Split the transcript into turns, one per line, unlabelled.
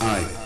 I.